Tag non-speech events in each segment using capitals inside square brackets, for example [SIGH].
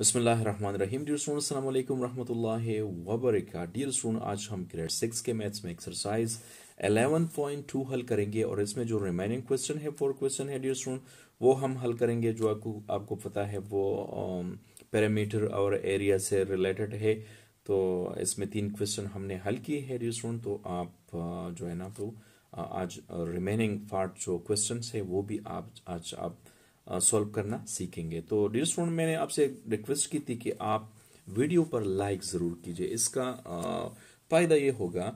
बसमीम dear student वालेकुम रहमतुल्लाहि व बरकात डियर स्टूडेंट आज हम ग्रेड सिक्स के मैथ्स में एक्सरसाइज 11.2 हल करेंगे और इसमें जो रिमेनिंग क्वेश्चन है फोर क्वेश्चन है डियर स्टूडेंट वो हम हल करेंगे जो आपको आपको पता है वो पैरामीटर और एरिया से रिलेटेड है। तो इसमें तीन क्वेश्चन हमने हल किए हैं डियर स्टूडेंट तो आप जो है ना तो आज रिमेनिंग पार्ट जो क्वेश्चन है, वो भी आप, आज आप सॉल्व करना सीखेंगे। तो डियर स्टूडेंट मैंने आपसे रिक्वेस्ट की थी कि आप वीडियो पर लाइक ज़रूर कीजिए। इसका फ़ायदा ये होगा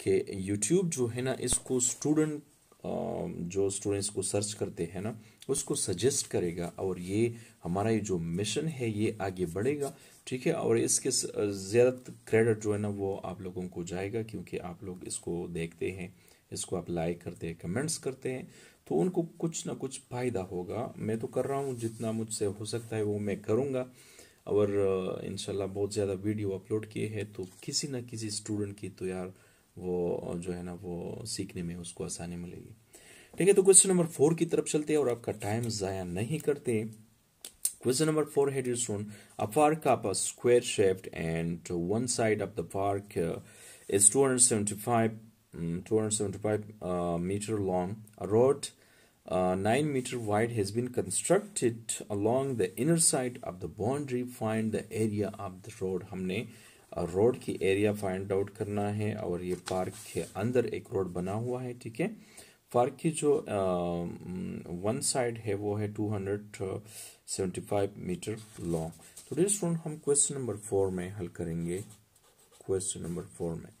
कि यूट्यूब जो है ना, इसको स्टूडेंट जो स्टूडेंट्स को सर्च करते हैं ना, उसको सजेस्ट करेगा और ये हमारा ये जो मिशन है, ये आगे बढ़ेगा। ठीक है? और इसके ज़्यादा क्रेडिट जो है ना, वो आप लोगों को जाएगा क्योंकि आप लोग इसको देखते हैं, इसको आप लाइक करते हैं कमेंट्स करते हैं। तो उनको कुछ ना कुछ फ़ायदा होगा। मैं तो कर रहा हूँ जितना मुझसे हो सकता है वो मैं करूँगा। और इनशाला बहुत ज़्यादा वीडियो अपलोड किए हैं तो किसी ना किसी स्टूडेंट की तो यार वो जो है ना वो सीखने में उसको आसानी मिलेगी। ठीक है तो क्वेश्चन नंबर फोर की तरफ़ चलते हैं और आपका टाइम ज़ाया नहीं करते क्वेश्चन नंबर फोर है student a park of a square shaped and one side of the park is 275 275 uh, meter long. A road uh, 9 meter wide has been constructed along the inner side of the boundary. Find the area of the road. हमने road uh, की area find out करना है और ये park के अंदर एक road बना हुआ है ठीक है? पार्क की जो वन uh, साइड है वो है 275 मीटर लॉन्ग तो डियर स्टूडेंट हम क्वेश्चन नंबर फोर में हल करेंगे. क्वेश्चन नंबर फोर में.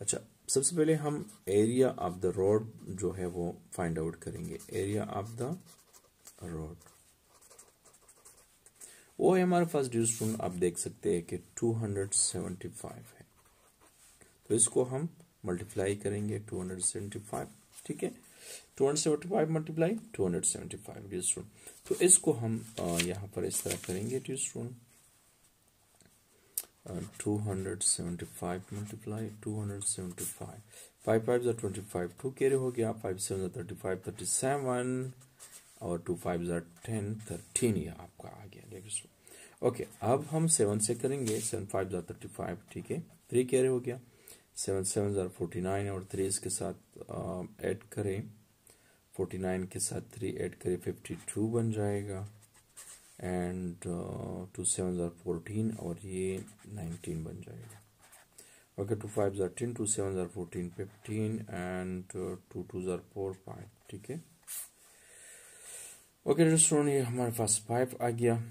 अच्छा सबसे पहले हम एरिया ऑफ़ द रोड जो है वो फाइंड आउट करेंगे। एरिया ऑफ़ द रोड वो है हमारे पास ड्यू स्टूडेंट आप देख सकते हैं कि 275 है। तो इसको हम मल्टीप्लाई करेंगे 275 ठीक है? 275 मल्टीप्लाई 275 ड्यू स्टूडेंट तो इसको हम यहाँ पर इस तरह करेंगे dear student 275 multiply 275 5 5 are 25 2 carry हो गया. 5 7 are 35 37 और 2 5 are 10 13 ये आपका आ गया. देखिए ओके अब हम 7 से करेंगे. 7 5 are 35 ठीक है? 3 कैरी हो गया. 7 7 are 49 और 3 इसके साथ ऐड करें. 49 के साथ 3 ऐड करें. 52 बन जाएगा. And two seven are fourteen और ये नाइनटीन बन जाएगा। Okay two five are ten two seven are fourteen fifteen and two two are four five ठीक है? ओके स्टूडेंट ये हमारे पास फाइव आ गया,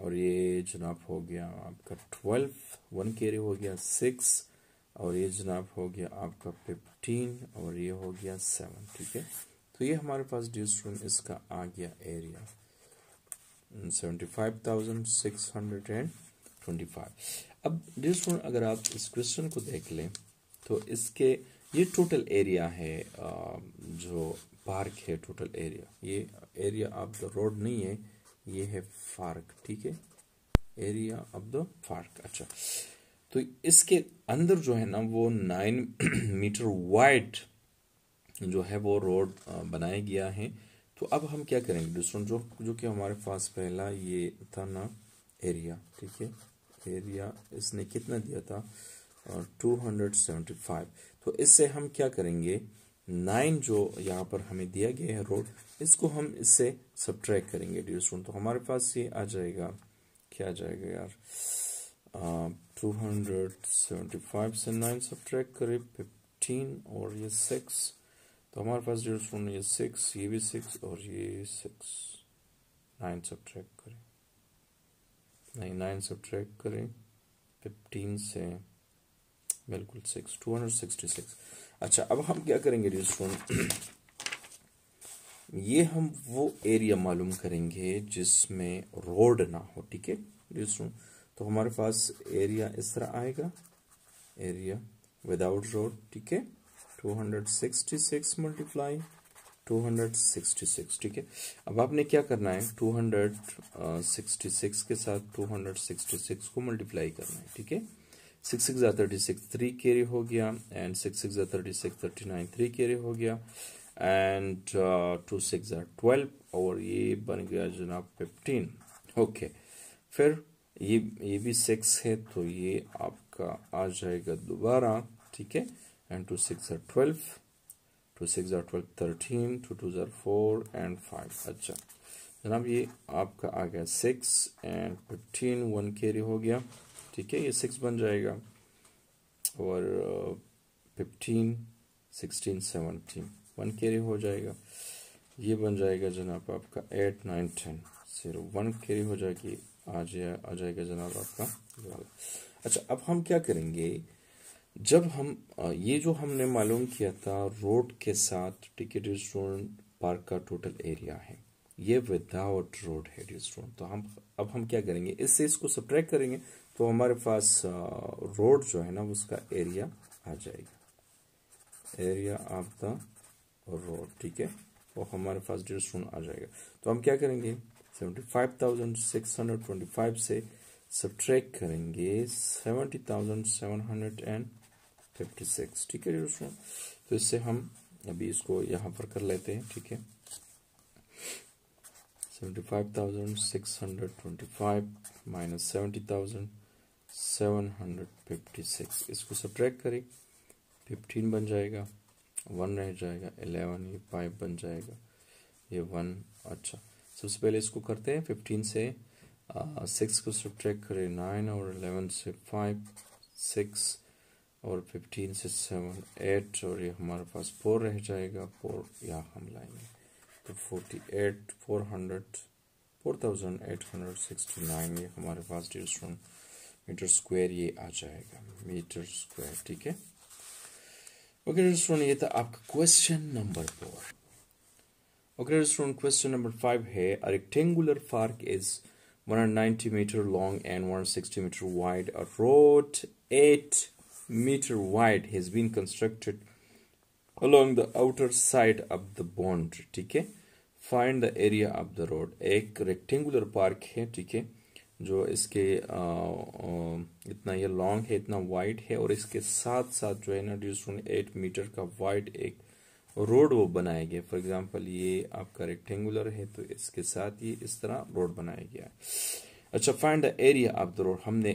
और ये जनाब हो गया आपका ट्वेल्व वन केरी हो गया सिक्स और ये जनाब हो गया आपका फिफ्टीन और ये हो गया सेवन ठीक है? तो ये हमारे पास डी स्टूडेंट इसका आ गया area six hundred and twenty five अब डियर अगर आप इस क्वेश्चन को देख लें तो इसके ये टोटल एरिया है जो पार्क है टोटल एरिया ये एरिया ऑफ़ द रोड नहीं है, ये है पार्क ठीक है? एरिया ऑफ़ द पार्क अच्छा. तो इसके अंदर जो है ना, वो नाइन मीटर वाइड जो है वो रोड बनाया गया है। तो अब हम क्या करेंगे? दूसरों, जो जो कि हमारे पास पहला ये था ना एरिया ठीक है? एरिया इसने कितना दिया था? और टू हंड्रेड सेवेंटी फाइव तो इससे हम क्या करेंगे? नाइन जो यहाँ पर हमें दिया गया है रोड इसको हम इससे सब्ट्रैक करेंगे डियर तो हमारे पास ये आ जाएगा, क्या आ जाएगा यार? टू हंड्रेड सेवेंटी फाइव से नाइन सब्ट्रैक करें फिफ्टीन और ये सिक्स तो हमारे पास जो स्टूडेंट ये सिक्स ये भी सिक्स और ये सिक्स नाइन सब ट्रैक करें। नहीं नाइन सब ट्रैक करें। फिफ्टीन से बिल्कुल six two hundred sixty six अच्छा अब हम क्या करेंगे डियर स्टूडेंट [CLEARS THROAT] ये हम वो एरिया मालूम करेंगे जिसमें रोड ना हो, ठीक है? डियर स्टूडेंट तो हमारे पास एरिया इस तरह आएगा। एरिया विदाउट रोड ठीक है? 266 मल्टीप्लाई 266 ठीक है? अब आपने क्या करना है? 266 के साथ 266 को मल्टीप्लाई करना है, ठीक है? Six six thirty six three carry हो गया and six six thirty six thirty nine three carry हो गया एंड टू सिक्स ट्वेल्व, और ये बन गया जनाब फिफ्टीन ओके फिर ये ये भी सिक्स है तो ये आपका आ जाएगा दोबारा, ठीक है? And two six are twelve two six are twelve thirteen two two are four and five अच्छा जनाब, ये आपका आ गया six and fifteen one carry हो गया। ठीक है, ये सिक्स बन जाएगा। और fifteen sixteen seventeen one carry हो जाएगा। ये बन जाएगा जनाब आपका eight nine ten zero one carry हो जाएगी। आ जाए आ जाएगा जनाब आपका अच्छा अब हम क्या करेंगे? जब हम ये जो हमने मालूम किया था, रोड के साथ टिकट स्टूडेंट पार्क का टोटल एरिया है, ये विदाउट रोड है स्टूडेंट तो हम, अब हम क्या करेंगे? इससे इसको सब्ट्रैक्ट करेंगे तो हमारे पास रोड जो है ना, उसका एरिया आ जाएगा। एरिया ऑफ़ द रोड ठीक है? वो हमारे पास डियर स्टूडेंट आ जाएगा। तो हम क्या करेंगे? Seventy five thousand six hundred twenty five से सब्ट्रैक्ट करेंगे seventy thousand seven hundred and fifty six ठीक है दोस्तों? तो इससे हम अभी इसको यहाँ पर कर लेते हैं, ठीक है? Seventy five thousand six hundred twenty five minus seventy thousand seven hundred fifty six इसको सब्ट्रैक्ट करें फिफ्टीन बन जाएगा वन रह जाएगा एलेवन ये फाइव बन जाएगा, ये वन अच्छा। सबसे पहले इसको करते हैं फिफ्टीन से सिक्स को सब्ट्रैक्ट करें नाइन और एलेवन से फाइव सिक्स और फिफ्टीन से सेवन एट और ये हमारे पास फोर रह जाएगा फोर यहाँ हम लाएँगे। तो forty eight four hundred four thousand eight hundred sixty nine ये हमारे पास डिस्टोन मीटर स्क्वायर ये आ जाएगा। मीटर स्क्वायर ठीक है? ओके डिस्टोन ये था आपका question number four okay dear student question number five है a rectangular park is 190 meter long and 160 meter wide. A road 8 meter wide has been constructed along the outer side of the boundary ठीक है? Find the area of the road एक rectangular park है ठीक है? जो इसके आ, आ, इतना ये लॉन्ग है इतना वाइड है और इसके साथ साथ जो है ना ड्यूस्टोन एट मीटर का वाइड एक रोड वो बनाया गया फॉर एग्जांपल ये आपका रेक्टेंगुलर है तो इसके साथ ये इस तरह रोड बनाया गया अच्छा find the area of the road हमने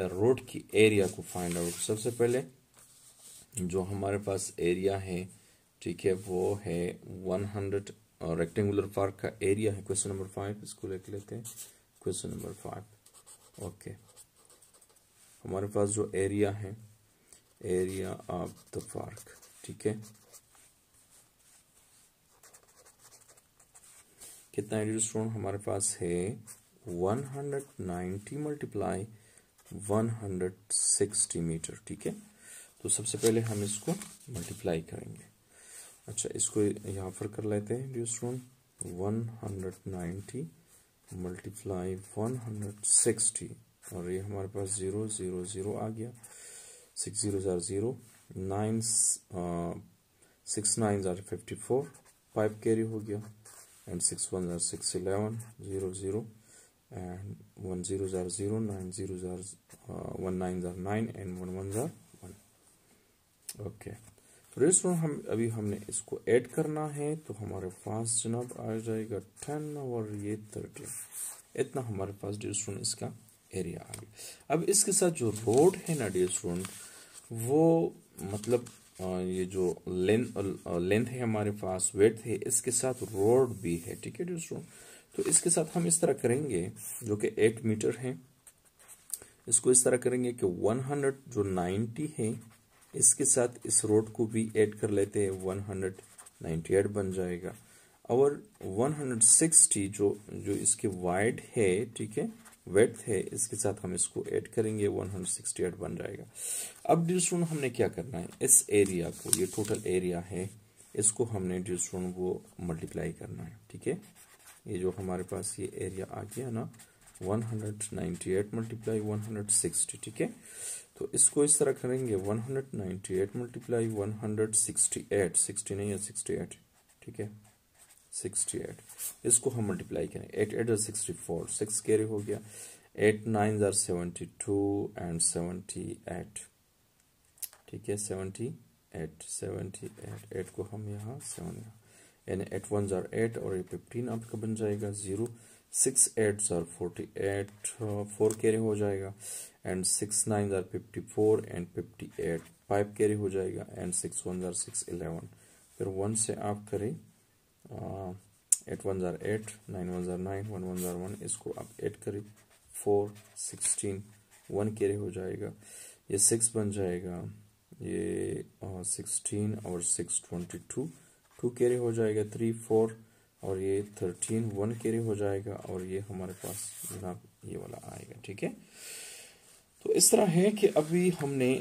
रोड की एरिया को फाइंड आउट सबसे पहले जो हमारे पास एरिया है, ठीक है, वो है 100 रेक्टेंगुलर पार्क का एरिया है. क्वेश्चन नंबर फाइव इसको लिख लेते हैं. क्वेश्चन नंबर फाइव ओके हमारे पास जो एरिया है एरिया ऑफ़ द पार्क ठीक है? कितना एरिया स्टोन हमारे पास है? 190 मल्टीप्लाई 160 मीटर, ठीक है? तो सबसे पहले हम इसको मल्टीप्लाई करेंगे। अच्छा इसको यहाँ पर कर लेते हैं dear student one hundred ninety multiply one hundred sixty, और ये हमारे पास ज़ीरो ज़ीरो ज़ीरो आ गया। सिक्स ज़ीरो ज़ार ज़ीरो नाइन सिक्स नाइन ज़ार फिफ्टी फोर, फाइव कैरी हो गया, and six one tsar six eleven, zero zero and one zero tsar zero nine zero ज़ार one nine ज़ार नाइन एंड वन वन ज़ार okay तो हम, अभी हमने इसको ऐड करना है तो हमारे पास जनाब आ जाएगा टेन और ये थर्टीन इतना हमारे पास डियर इसका एरिया आ गया। अब इसके साथ जो रोड है ना डियर वो मतलब ये जो लेंथ लेंथ है हमारे पास वेथ है, इसके साथ रोड भी है, ठीक है डियर तो इसके साथ हम इस तरह करेंगे, जो कि एट मीटर है, इसको इस तरह करेंगे कि 100 जो 90 है, इसके साथ इस रोड को भी ऐड कर लेते हैं 198 बन जाएगा। और 160 जो जो इसके वाइड है, ठीक है वेथ है, इसके साथ हम इसको ऐड करेंगे 168 बन जाएगा। अब डिस्टोन हमने क्या करना है? इस एरिया को, ये टोटल एरिया है, इसको हमने डिस्टोन वो मल्टीप्लाई करना है, ठीक है? ये जो हमारे पास ये एरिया आ गया ना 198 मल्टीप्लाई 160 ठीक है? तो इसको इस तरह करेंगे 198 मल्टीप्लाई 168 60 नहीं है 68 ठीक है? 68 इसको हम मल्टीप्लाई करें। 8 eight sixty four six carry हो गया। 8 nine are seventy two and seventy eight ठीक है? Seventy eight seventy eight eight को हम यहाँ सेवन यानी एट वन जार एट और ये फिफ्टीन आपका बन जाएगा ज़ीरो सिक्स एट ज़ार फोर्टी एट फोर कैरी हो जाएगा and six nine tsar fifty four and fifty eight five carry हो जाएगा and six one tsar six eleven फिर वन से आप करें एट वन ज़ार एट नाइन वन ज़ार नाइन वन वन ज़ार one इसको आप एड करें फोर सिक्सटीन वन कैरी हो जाएगा। ये सिक्स बन जाएगा, ये सिक्सटीन और six twenty two two carry हो जाएगा थ्री फोर और ये थर्टीन वन कैरी हो जाएगा, और ये हमारे पास जनाब ये वाला आएगा, ठीक है? तो इस तरह है कि अभी हमने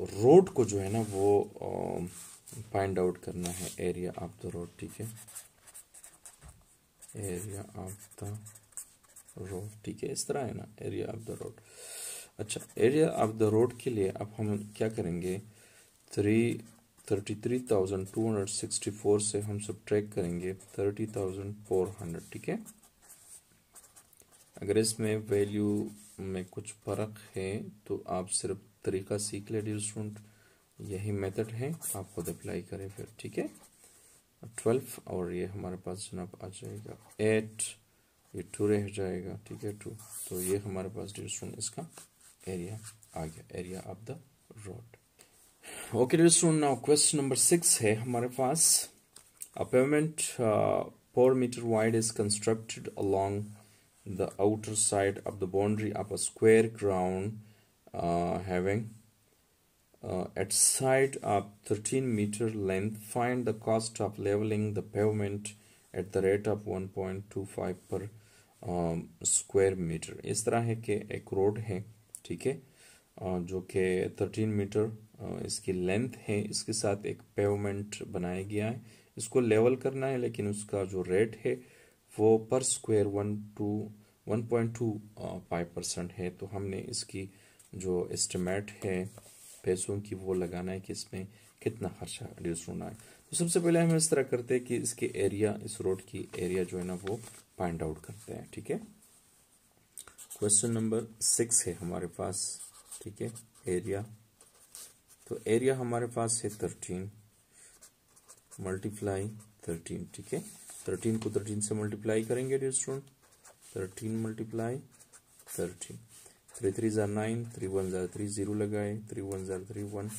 रोड को जो है ना वो फाइंड आउट करना है एरिया ऑफ़ द रोड ठीक है? एरिया ऑफ़ द रोड ठीक है? इस तरह है ना एरिया ऑफ़ द रोड अच्छा एरिया ऑफ़ द रोड के लिए अब हम क्या करेंगे? Three thirty three thousand two hundred sixty four से हम सब ट्रैक करेंगे थर्टी थाउज़ेंड फोर हंड्रेड ठीक है? अगर इसमें वैल्यू में कुछ फ़र्क है तो आप सिर्फ़ तरीका सीख ले डियर स्टूडेंट यही मेथड है, आप खुद अप्लाई करें फिर, ठीक है? ट्वेल्व और ये हमारे पास जनाब आ जाएगा। एट ये टू रह जाएगा, ठीक है टू तो ये हमारे पास डियर स्टूडेंट इसका एरिया आ गया area of the road okay student now question number six है हमारे पास a pavement four metre wide is constructed along the outer side of the boundary of a square uh, having uh, at side of 13 meter length find the cost of leveling the pavement at the rate of 1.25 per um, square meter इस तरह है कि एक road है ठीक है uh, जो कि 13 मीटर इसकी लेंथ है, इसके साथ एक पेवमेंट बनाया गया है। इसको लेवल करना है, लेकिन उसका जो रेट है, वो पर square one two, one point two five percent है। तो हमने इसकी जो एस्टिमेट है, पैसों की, वो लगाना है कि इसमें कितना खर्चा रिड्यूस होना है। तो सबसे पहले हम इस तरह करते हैं कि इसके एरिया इस रोड की एरिया जो है ना, वो फाइंड आउट करते हैं, ठीक है? क्वेश्चन नंबर सिक्स है हमारे पास, ठीक है? एरिया तो एरिया हमारे पास है थर्टीन मल्टीप्लाई थर्टीन ठीक है? थर्टीन को थर्टीन से मल्टीप्लाई करेंगे dear student thirteen multiply thirteen three three ज़ार नाइन थ्री वन ज़ार थ्री ज़ीरो लगाए थ्री वन ज़ार थ्री वन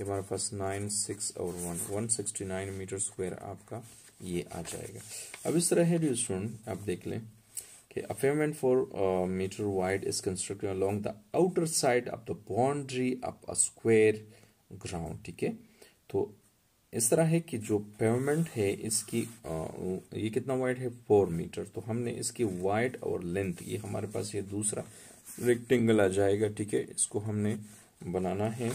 ये हमारे पास नाइन सिक्स और one one sixty nine metre square आपका ये आ जाएगा। अब इस तरह है डियर स्टूडेंट आप देख लें कि a pavement for uh, meter wide is constructed along the outer side of the boundary of ground ठीक है? तो इस तरह है कि जो पेवमेंट है इसकी आ, ये कितना वाइड है? फोर मीटर तो हमने इसकी वाइड और लेंथ ये हमारे पास ये दूसरा रेक्टेंगल आ जाएगा ठीक है? इसको हमने बनाना है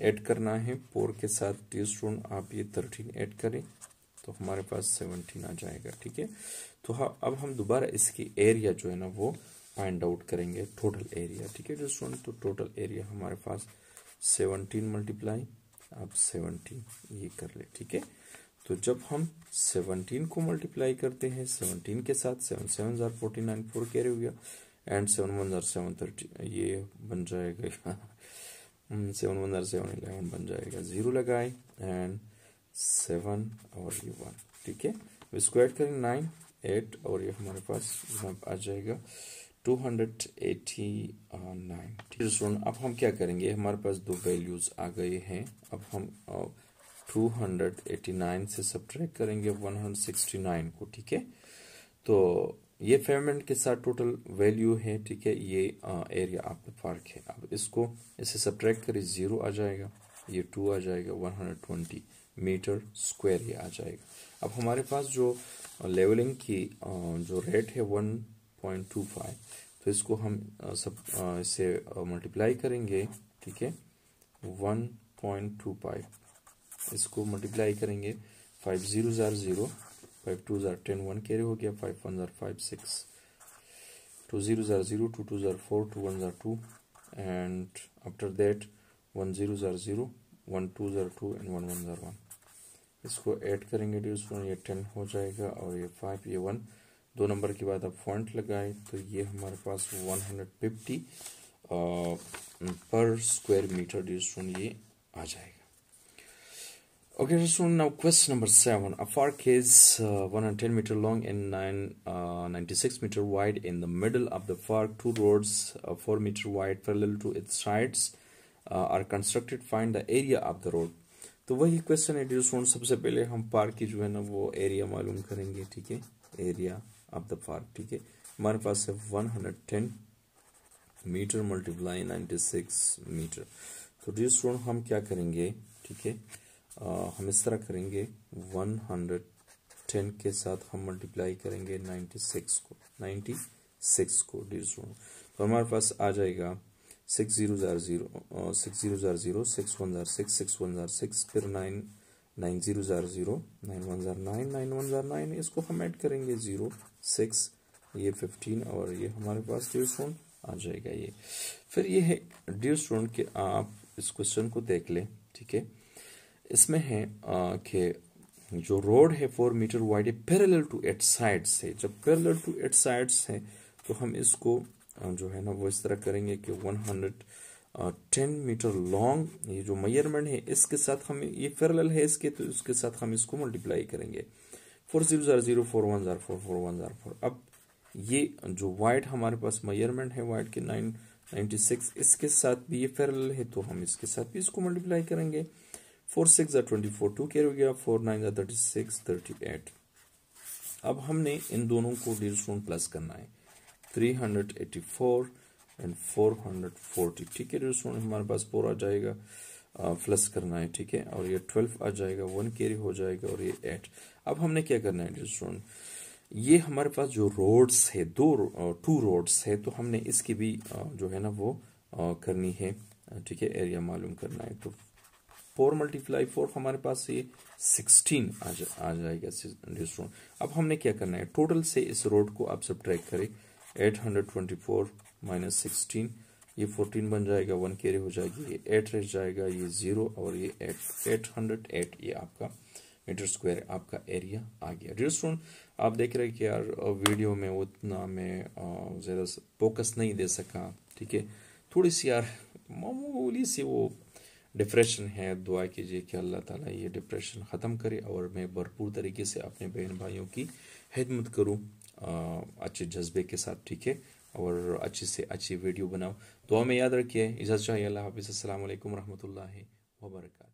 ऐड करना है। फोर के साथ टी स्टोन आप ये थर्टीन ऐड करें तो हमारे पास सेवनटीन आ जाएगा ठीक है? तो हाँ अब हम दोबारा इसकी एरिया जो है ना वो फाइंड आउट करेंगे टोटल एरिया ठीक है? स्टूडेंट तो टोटल एरिया हमारे पास सेवनटीन मल्टीप्लाई, आप सेवनटीन ये कर ले, ठीक है? तो जब हम सेवनटीन को मल्टीप्लाई करते हैं, सेवनटीन के साथ seven seven jar forty nine four carry हो गया, and seven one jar seven thirty, ये बन जाएगा seven one jar seven eleven बन जाएगा, ज़ीरो लगाए, एंड सेवन और ये वन, ठीक है? स्क्वायर करें, नाइन, एट, और ये हमारे पास आ जाएगा टू हंड्रेड एटी नाइन। अब हम क्या करेंगे? हमारे पास दो वैल्यूज़ आ गए हैं। अब हम टू हंड्रेड एटी नाइन से सब्ट्रैक्ट करेंगे वन हंड्रेड सिक्सटी नाइन को, ठीक है? तो ये पेमेंट के साथ टोटल वैल्यू है, ठीक है? ये एरिया ऑफ़ द पार्क है। अब इसको, इसे सब्ट्रैक्ट करें ज़ीरो आ जाएगा। ये टू आ जाएगा, one hundred twenty metre square ये आ जाएगा। अब हमारे पास जो लेवलिंग की जो रेट है, वन पॉइंट टू फाइव। तो इसको हम सब इसे मल्टीप्लाई करेंगे, ठीक है? One point two five. इसको मल्टीप्लाई करेंगे। फाइव ज़ीरो ज़ार ज़ीरो, फाइव टू ज़ार टेन, वन कैरी हो गया। Five one tsar five six. Two zero tsar zero, two two tsar four, two one tsar two and after that one zero tsar zero, one two tsar two and one one tsar one. इसको add करेंगे ड्यूस ये ten हो जाएगा, और ये five ये one. दो नंबर के बाद आप फ्रंट लगाएँ तो ये हमारे पास 150 पर स्क्वायर मीटर डिस्टून ये आ जाएगा। Okay dear student now question number seven a park is 110 metre long and 996 metre wide in the middle of the park two roads 4 metre wide parallel to its sides are constructed find the area of the road तो वही question है डिस्टून सबसे पहले हम park की जो है ना, वो एरिया मालूम करेंगे, ठीक है? एरिया ऑफ़ द पार्क ठीक है? हमारे पास है 110 मीटर मल्टीप्लाई 96 मीटर तो डिस्टूडेंट हम क्या करेंगे, ठीक है? हम इस तरह करेंगे 110 के साथ हम मल्टीप्लाई करेंगे 96 को 96 को डी तो हमारे पास आ जाएगा सिक्स ज़ीरो जार ज़ीरो सिक्स ज़ीरो जार ज़ीरो सिक्स वन जार सिक्स सिक्स वन जार सिक्स फिर नाइन नाइन ज़ीरो जार ज़ीरो नाइन वन जार नाइन नाइन वन जार नाइन इसको हम ऐड करेंगे ज़ीरो सिक्स, ये फिफ्टीन और ये हमारे पास डियर स्टूडेंट आ जाएगा ये। फिर ये है डियर स्टूडेंट कि आप इस क्वेश्चन को देख लें, ठीक है? इसमें है कि जो रोड है फोर मीटर वाइड है पैरेलल टू एट साइड्स है। जब पैरेलल टू एट साइड्स है तो हम इसको जो है ना, वो इस तरह करेंगे कि 110 मीटर लॉन्ग ये जो मेयरमेंट है, इसके साथ हम, ये पैरेलल है इसके तो इसके साथ हम इसको मल्टीप्लाई करेंगे। फोर ज़ीरो जार ज़ीरो फोर वन जार फोर फोर वन जार फोर। अब ये जो वाइड हमारे पास मेयरमेंट है वाइड के नाइन नाइन्टी सिक्स इसके साथ भी ये पैरेलल है तो हम इसके साथ भी इसको मल्टीप्लाई करेंगे। फोर सिक्स ज़ा ट्वेंटी फोर टू कैर हो गया। फोर नाइन ज़ा थर्टी सिक्स थर्टी एट अब हमने इन दोनों को डील स्टोन प्लस करना है। Three hundred eighty four and four hundred forty ठीक है डील स्टोन हमारे पास फोर आ जाएगा। प्लस करना है ठीक है? और ये ट्वेल्व आ जाएगा वन कैरी हो जाएगा और ये एट अब हमने क्या करना है स्टोन ये हमारे पास जो रोड्स है दो टू रोड्स है तो हमने इसकी भी जो है ना वो करनी है ठीक है? एरिया मालूम करना है। तो फोर मल्टीप्लाई फोर हमारे पास ये सिक्सटीन आ, जा, आ जाएगा स्टूडेंट अब हमने क्या करना है? टोटल से इस रोड को आप सब ट्रैक करें। Eight hundred twenty four minus sixteen ये फोर्टीन बन जाएगा वन केरे हो जाएगी, ये एट रह जाएगा, ये ज़ीरो और ये एट एट हंड्रेड एट ये आपका मीटर स्क्वायर आपका एरिया आ गया। डियर स्टूडेंट आप देख रहे हैं कि यार वीडियो में उतना मैं ज़्यादा फोकस नहीं दे सका, ठीक है? थोड़ी सी यार, मामूली सी वो डिप्रेशन है, दुआ कीजिए कि अल्लाह ताला ये डिप्रेशन ख़त्म करे और मैं भरपूर तरीके से अपने बहन भाइयों की खिदमत करूँ अच्छे जज्बे के साथ, ठीक है? और अच्छी से अच्छी वीडियो बनाओ। दुआ में याद रखिए। इजाज़त चाहिए अल्लाह हाफिज़। अल्लाम वरहमल वर्का